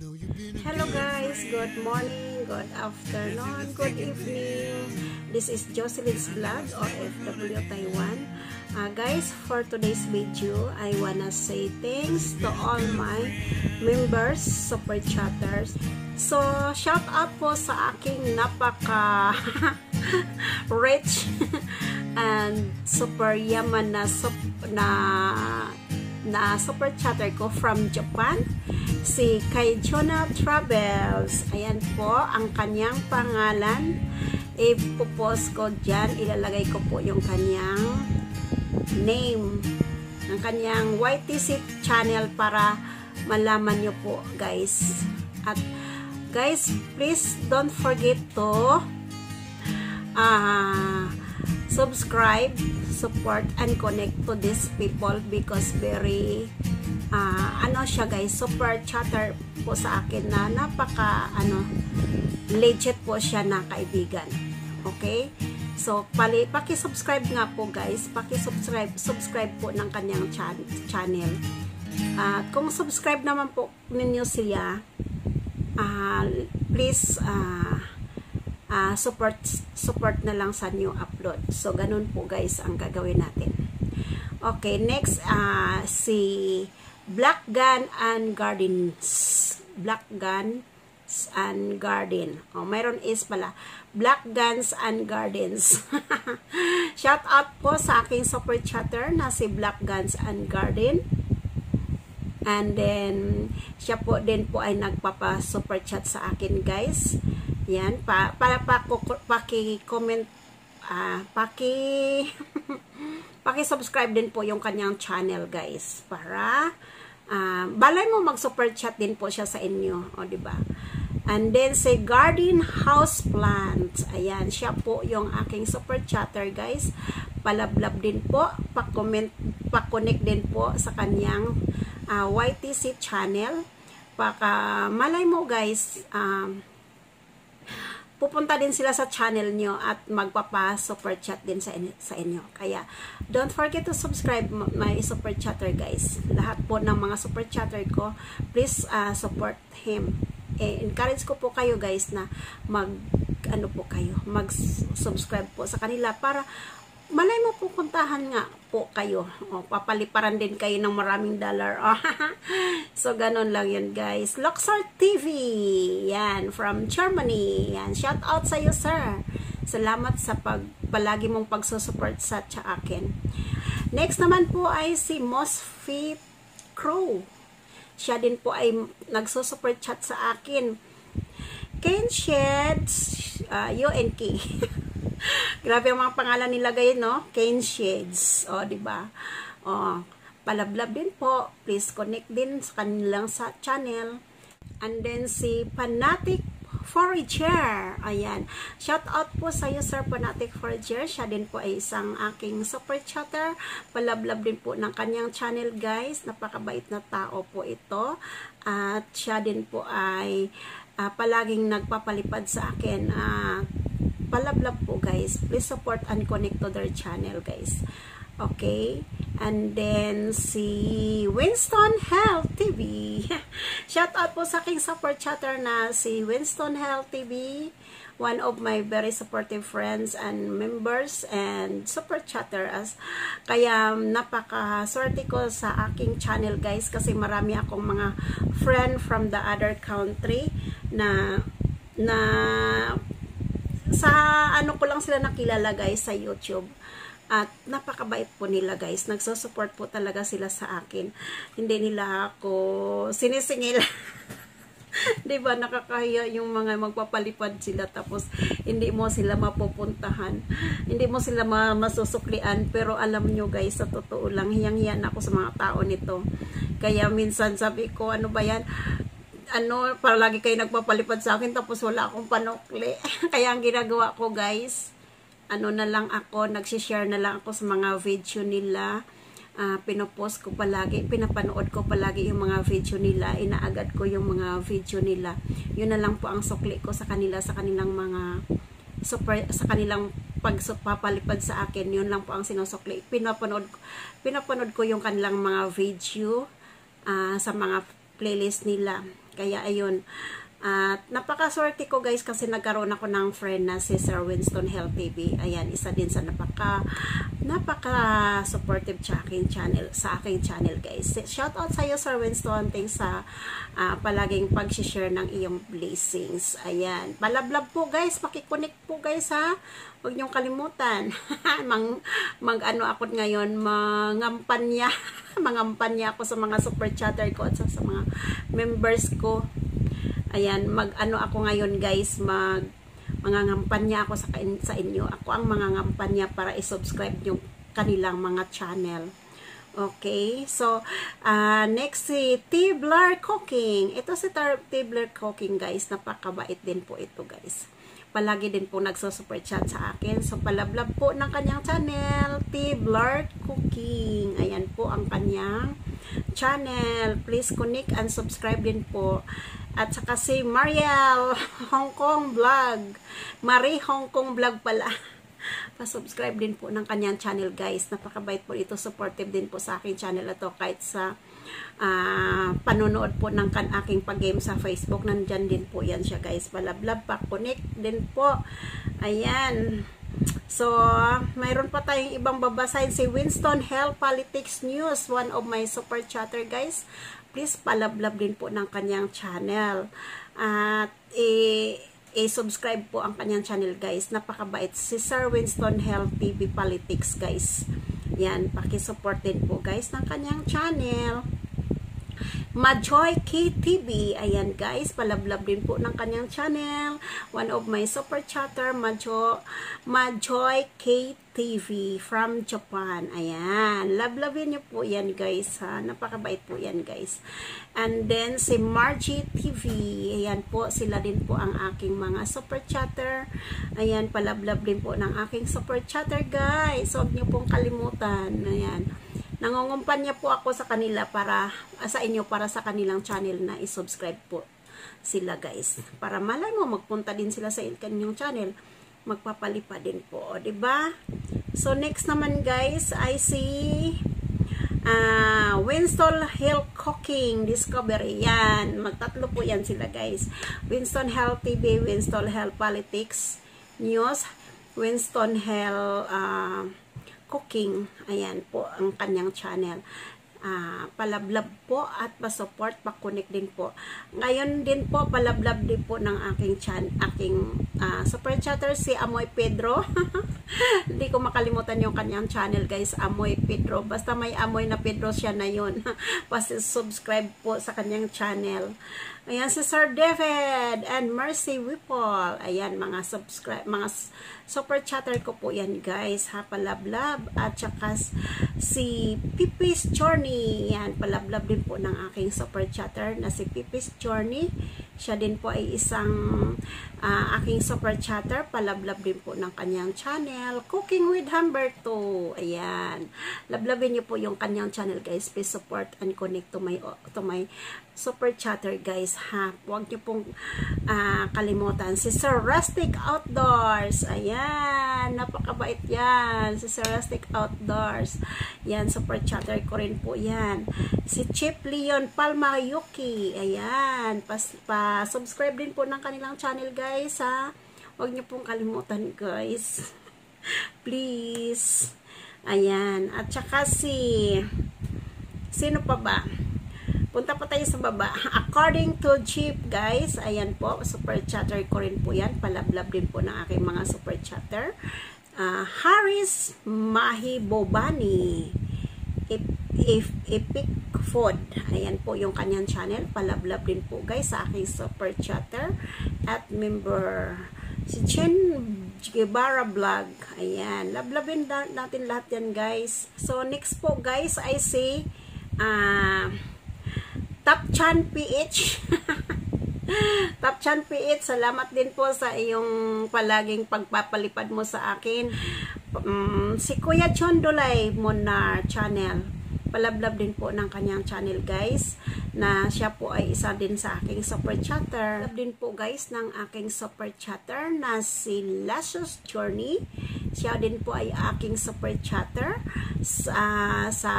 Hello guys, good morning, good afternoon, good evening. This is Jocelyn's Vlog or FW Taiwan. Uh, guys, for today's video, I wanna say thanks to all my members, super chatters. So, shout out po sa aking napaka rich and super yaman na, na na super chatter ko from Japan si kay Jonah Travels. Ayan po ang kanyang pangalan. Ipopost ko dyan. Ilalagay ko po yung kanyang name. Ang kanyang YTC channel para malaman nyo po guys. At guys please don't forget to uh, subscribe, support, and connect to these people because very, uh, ano siya guys, super chatter po sa akin na napaka, ano, legit po siya na kaibigan. Okay? So, pali, paki-subscribe nga po guys, paki-subscribe subscribe po ng kanyang chan channel. Uh, kung subscribe naman po ninyo siya, uh, please, uh, uh, support support na lang sa new upload. So, ganun po guys ang gagawin natin. Okay, next, uh, si Black Gun and Gardens. Black Gun and Garden. Oh, mayroon is pala. Black Guns and Gardens. Shout out po sa aking super chatter na si Black Guns and Garden. And then, siya po din po ay nagpapa-super chat sa akin, guys. Yan, pa, para pa, paki-comment, uh, paki, paki-subscribe din po yung kanyang channel, guys. Para, uh, balay mo mag-super chat din po siya sa inyo. O, di ba? And then, say garden house plant. Ayan, siya po yung aking super chatter, guys. Palablab din po, pa-comment, pa-connect din po sa kanyang uh, YTC channel. Paka, malay mo, guys, um, pupunta din sila sa channel nyo at magpapa super chat din sa, inyo, sa inyo. Kaya, don't forget to subscribe my super chatter guys. Lahat po ng mga super chatter ko, please uh, support him. Eh, encourage ko po kayo guys na mag ano po kayo, mag-subscribe po sa kanila para malay mo pupuntahan nga po kayo. O, papaliparan din kayo ng maraming dollar. So, ganun lang yun, guys. Luxor TV. Yan, from Germany. Yan, shout out sa iyo, sir. Salamat sa pag, palagi mong pagsusupport sa sa akin. Next naman po ay si Mosfit Crow. Siya din po ay nagsusupport chat sa akin. Ken Sheds, uh, UNK. Grabe ang mga pangalan nilagay, no? Cane Shades. O, di ba? O, palablab din po. Please connect din sa kanilang sa channel. And then si Fanatic Forager. Ayan. Shout out po sa iyo, Sir Fanatic Forager. Siya din po ay isang aking super chatter. Palablab din po ng kanyang channel, guys. Napakabait na tao po ito. At siya din po ay uh, palaging nagpapalipad sa akin. Uh, palablab po guys. Please support and connect to their channel guys. Okay? And then, si Winston Health TV. Shout out po sa aking support chatter na si Winston Health TV. One of my very supportive friends and members and support chatter as kaya napaka-swerte ko sa aking channel guys kasi marami akong mga friend from the other country na na sa ano ko lang sila nakilala guys sa YouTube. At napakabait po nila guys. Nagsusupport po talaga sila sa akin. Hindi nila ako sinisingil. 'Di ba nakakahiya yung mga magpapalipad sila tapos hindi mo sila mapupuntahan. Hindi mo sila ma masusuklian pero alam nyo guys sa totoo lang hiyang-hiyan ako sa mga tao nito. Kaya minsan sabi ko ano ba yan ano, para lagi kayo nagpapalipad sa akin tapos wala akong panukli. Kaya ang ginagawa ko guys, ano na lang ako, nagsishare na lang ako sa mga video nila. Uh, pinopost ko palagi, pinapanood ko palagi yung mga video nila, inaagad ko yung mga video nila. Yun na lang po ang sukli ko sa kanila, sa kanilang mga super, sa kanilang pagpapalipad sa akin. Yun lang po ang sinusukli. Pinapanood, pinapanood ko yung kanilang mga video uh, sa mga playlist nila. Kaya ayun, at napakaswerte ko guys kasi nagkaroon ako ng friend na si Sir Winston Health TV. Ayan, isa din sa napaka napaka supportive sa aking channel, sa aking channel guys. Shout out sa iyo Sir Winston. Thanks sa uh, palaging pag-share ng iyong blessings. Ayan. Palablab po guys, makikunik po guys ha. Huwag niyong kalimutan. mang, mag ano ako ngayon, mangampanya. mangampanya ako sa mga super chatter ko at sa, sa mga members ko Ayan, mag-ano ako ngayon guys, mag mangangampanya ako sa, sa inyo. Ako ang mangangampanya para i-subscribe yung kanilang mga channel. Okay, so uh, next si Tibler Cooking. Ito si Tibler Cooking guys, napakabait din po ito guys. Palagi din po nagso-super chat sa akin. So palablab po ng kanyang channel, Tibler Cooking. Ayan po ang kanyang channel. Please connect and subscribe din po. At saka si Mariel Hong Kong Vlog. Marie Hong Kong Vlog pala. Pa-subscribe din po ng kanyang channel guys. Napakabait po ito. Supportive din po sa aking channel ito kahit sa uh, panonood po ng kan aking pag-game sa Facebook. Nandyan din po yan siya guys. Palablab pa. Connect din po. Ayan. So, mayroon pa tayong ibang babasahin si Winston Health Politics News, one of my super chatter guys please palablab din po ng kanyang channel. At i-subscribe po ang kanyang channel guys. Napakabait. Si Sir Winston Health TV Politics guys. Yan, paki-support din po guys ng kanyang channel. Majoy KTV. Ayan guys, palablab din po ng kanyang channel. One of my super chatter, Majo, Majoy KTV from Japan. Ayan, lablabin niyo po yan guys ha. Napakabait po yan guys. And then si Margie TV. Ayan po, sila din po ang aking mga super chatter. Ayan, palablab din po ng aking super chatter guys. Huwag niyo pong kalimutan. Ayan nangungumpanya po ako sa kanila para sa inyo para sa kanilang channel na i-subscribe po sila guys. Para malay mo magpunta din sila sa kanyang channel, magpapalipa din po, 'di ba? So next naman guys, I see uh, Winston Hill Cooking Discovery. Yan, magtatlo po yan sila guys. Winston Health TV, Winston Health Politics News, Winston Health uh, cooking. Ayan po ang kanyang channel. Uh, palablab po at pa-support, pa-connect din po. Ngayon din po, palablab din po ng aking chan, aking uh, super chatter si Amoy Pedro. Hindi ko makalimutan yung kanyang channel guys, Amoy Pedro. Basta may Amoy na Pedro siya na yun. Pasi-subscribe po sa kanyang channel. Ayan si Sir David and Mercy Whipple. Ayan mga subscribe, mga super chatter ko po yan guys. Ha, palablab. At saka si Pipis Journey. Yan, palablab din po ng aking super chatter na si Pipis Journey. Siya din po ay isang uh, aking super chatter. Palablab din po ng kanyang channel. Cooking with Humberto. Ayan. Lablabin niyo po yung kanyang channel guys. Please support and connect to my, to my super chatter guys ha. Huwag niyo pong uh, kalimutan. Si Sir Rustic Outdoors. Ayan. Napakabait yan. Si Sir Rustic Outdoors. Yan. Super chatter ko rin po yan. Si Chip Leon Palmayuki. Ayan. Pas, pa, subscribe din po ng kanilang channel guys ha. Huwag niyo pong kalimutan guys. Please. Ayan. At saka si sino pa ba? Punta po tayo sa baba. According to Jeep, guys, ayan po, super chatter ko rin po yan. Palablab din po ng aking mga super chatter. Uh, Harris Mahi Bobani. If, Epic Food. Ayan po yung kanyang channel. Palablab din po, guys, sa aking super chatter. At member si Chen Guevara Vlog. Ayan. Lablabin natin lahat yan, guys. So, next po, guys, I say, ah, uh, Top Chan PH. Top Chan PH, salamat din po sa iyong palaging pagpapalipad mo sa akin. Um, si Kuya Chondolay Monar channel. Palablab din po ng kanyang channel guys na siya po ay isa din sa aking super chatter. Palablab din po guys ng aking super chatter na si Lashes Journey. Siya din po ay aking super chatter sa, sa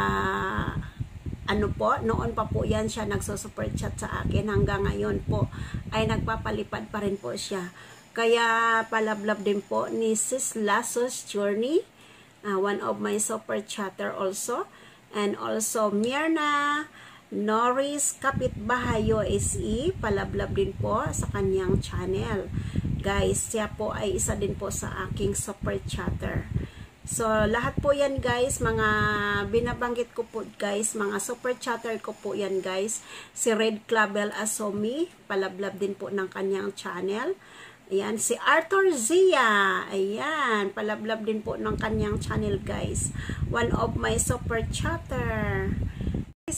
ano po, noon pa po yan siya nagso-super chat sa akin. Hanggang ngayon po ay nagpapalipad pa rin po siya. Kaya palablab din po ni Sis Lasos Journey. Uh, one of my super chatter also. And also Mirna Norris Kapitbahayo SE. Palablab din po sa kanyang channel. Guys, siya po ay isa din po sa aking super chatter. So, lahat po yan guys, mga binabanggit ko po guys, mga super chatter ko po yan guys. Si Red Clavel Asomi, palablab din po ng kanyang channel. Ayan, si Arthur Zia, ayan, palablab din po ng kanyang channel guys. One of my super chatter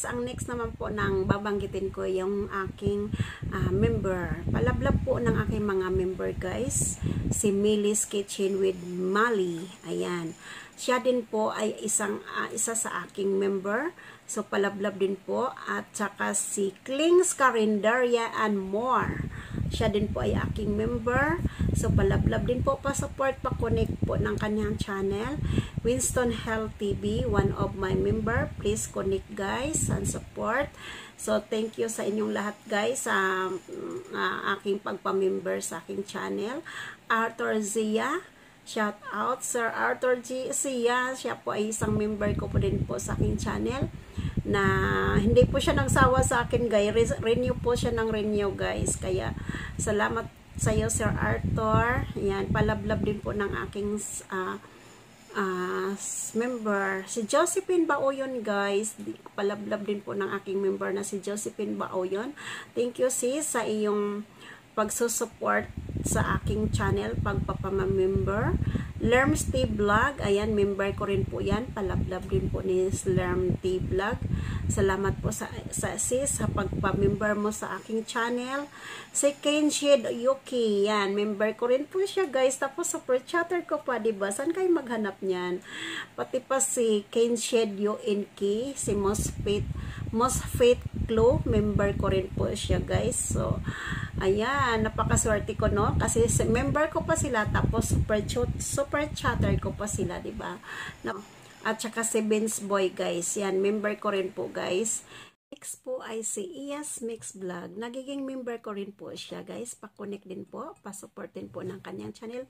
ang next naman po nang babanggitin ko yung aking uh, member. Palablab po ng aking mga member guys. Si Millie's Kitchen with Mali. Ayan. Siya din po ay isang uh, isa sa aking member. So palablab din po. At saka si Klings Carindaria and more. Siya din po ay aking member. So, palablab din po pa-support, pa-connect po ng kanyang channel. Winston Health TV, one of my member. Please connect guys and support. So, thank you sa inyong lahat guys sa uh, aking pagpa-member sa aking channel. Arthur Zia, shout out Sir Arthur G. Zia. Siya po ay isang member ko po din po sa aking channel na hindi po siya nagsawa sa akin guys. Renew po siya ng renew guys. Kaya, salamat sa iyo, Sir Arthur. Yan, palablab din po ng aking uh, uh, member. Si Josephine Baoyon, guys. Palablab din po ng aking member na si Josephine Baoyon. Thank you, sis, sa iyong pagsusupport sa aking channel, pagpapamember. Lerms Vlog, ayan, member ko rin po yan. Palablab din po ni Lerm Vlog. Salamat po sa, sa sis sa pagpa-member mo sa aking channel. Si Kenshed Yuki, yan, member ko rin po siya guys. Tapos super chatter ko pa, diba? Saan kayo maghanap niyan? Pati pa si Kenshed Yuki, si Mosfit, Mosfit Clue, member ko rin po siya guys. So, ayan, napakaswerte ko no? Kasi member ko pa sila, tapos super, super chatter ko pa sila, diba? No? At saka si Vince Boy guys. Yan, member ko rin po guys. Next po ay si Iyas Mix Vlog. Nagiging member ko rin po siya guys. Pa-connect din po. Pa-support din po ng kanyang channel.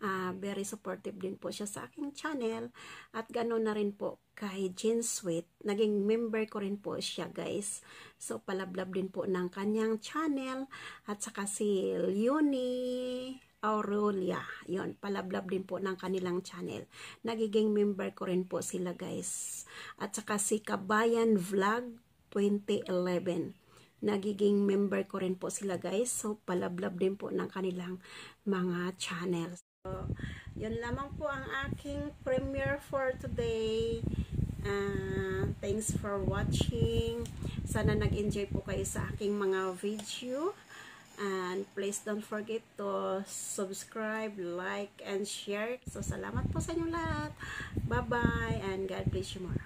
Uh, very supportive din po siya sa aking channel. At ganoon na rin po kay Jean Sweet. Naging member ko rin po siya guys. So palablab din po ng kanyang channel. At saka si Leonie Aurelia. Yon, palablab din po ng kanilang channel. Nagiging member ko rin po sila guys. At saka si Kabayan Vlog 2011. Nagiging member ko rin po sila guys. So, palablab din po ng kanilang mga channels. So, yun lamang po ang aking premiere for today. Uh, thanks for watching. Sana nag-enjoy po kayo sa aking mga video. And please don't forget to subscribe, like, and share. So, salamat po sa inyo lahat. Bye-bye and God bless you more.